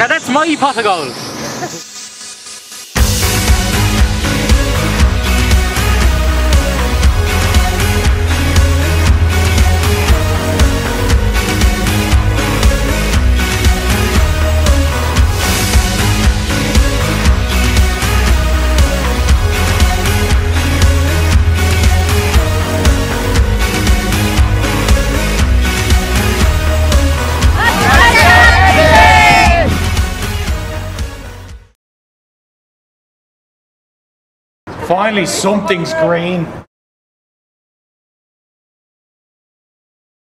Now that's my pot of gold. Finally, something's green.